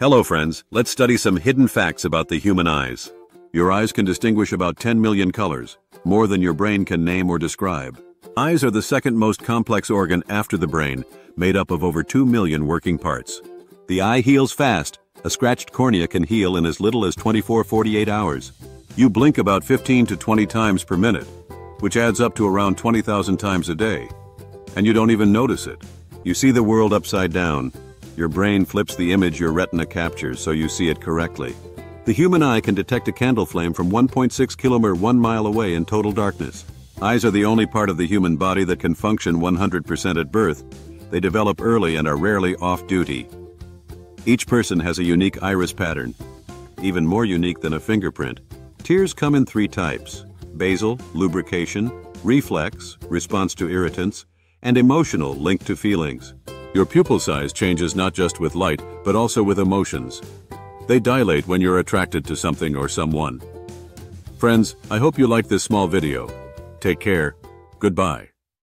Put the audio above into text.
Hello friends, let's study some hidden facts about the human eyes. Your eyes can distinguish about 10 million colors, more than your brain can name or describe. Eyes are the second most complex organ after the brain, made up of over 2 million working parts. The eye heals fast. A scratched cornea can heal in as little as 24-48 hours. You blink about 15 to 20 times per minute, which adds up to around 20,000 times a day. And you don't even notice it. You see the world upside down, your brain flips the image your retina captures so you see it correctly. The human eye can detect a candle flame from 1.6 kilometer 1 mile away in total darkness. Eyes are the only part of the human body that can function 100% at birth. They develop early and are rarely off-duty. Each person has a unique iris pattern, even more unique than a fingerprint. Tears come in three types, basal, lubrication, reflex, response to irritants, and emotional, linked to feelings. Your pupil size changes not just with light, but also with emotions. They dilate when you're attracted to something or someone. Friends, I hope you liked this small video. Take care. Goodbye.